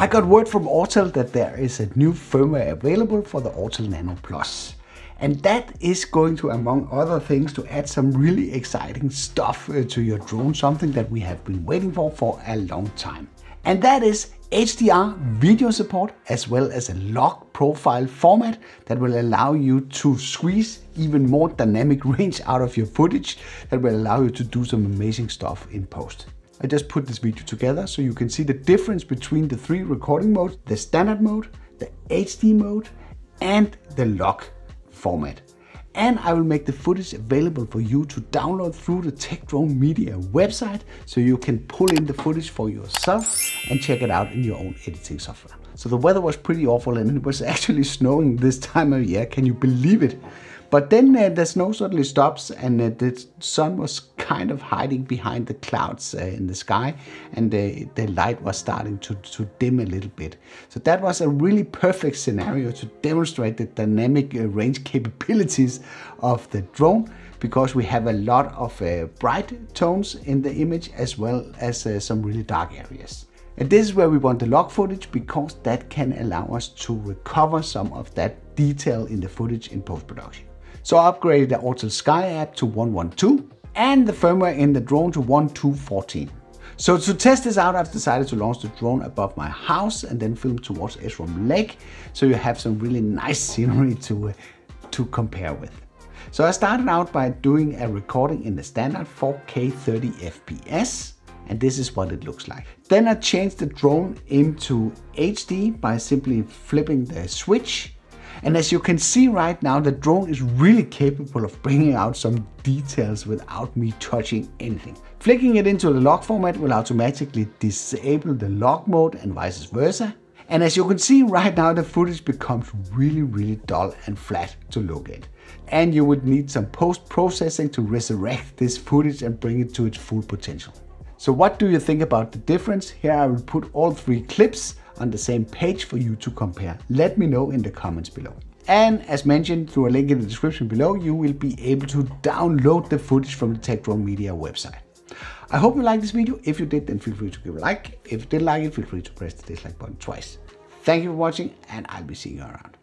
I got word from Autel that there is a new firmware available for the Autel Nano Plus. And that is going to, among other things, to add some really exciting stuff uh, to your drone, something that we have been waiting for for a long time. And that is HDR video support as well as a log profile format that will allow you to squeeze even more dynamic range out of your footage that will allow you to do some amazing stuff in post. I just put this video together so you can see the difference between the three recording modes, the standard mode, the HDR mode and the log format. And I will make the footage available for you to download through the Techdrone Media website so you can pull in the footage for yourself and check it out in your own editing software. So the weather was pretty awful and it was actually snowing this time of year. Can you believe it? But then uh, the snow suddenly stops and uh, the sun was kind of hiding behind the clouds uh, in the sky and the, the light was starting to, to dim a little bit. So that was a really perfect scenario to demonstrate the dynamic uh, range capabilities of the drone because we have a lot of uh, bright tones in the image as well as uh, some really dark areas. And this is where we want the log footage because that can allow us to recover some of that detail in the footage in post-production. So I upgraded the Autel Sky app to 112 and the firmware in the drone to 1214. So to test this out, I've decided to launch the drone above my house and then film towards Esrum Lake. So you have some really nice scenery to, uh, to compare with. So I started out by doing a recording in the standard 4K 30 FPS and this is what it looks like. Then I changed the drone into HDR by simply flipping the switch and as you can see right now, the drone is really capable of bringing out some details without me touching anything. Flicking it into the log format will automatically disable the log mode and vice versa. And as you can see right now, the footage becomes really, really dull and flat to look at. And you would need some post-processing to resurrect this footage and bring it to its full potential. So what do you think about the difference? Here I will put all three clips on the same page for you to compare. Let me know in the comments below. And as mentioned through a link in the description below, you will be able to download the footage from the Techdrone Media website. I hope you liked this video. If you did, then feel free to give a like. If you didn't like it, feel free to press the dislike button twice. Thank you for watching and I'll be seeing you around.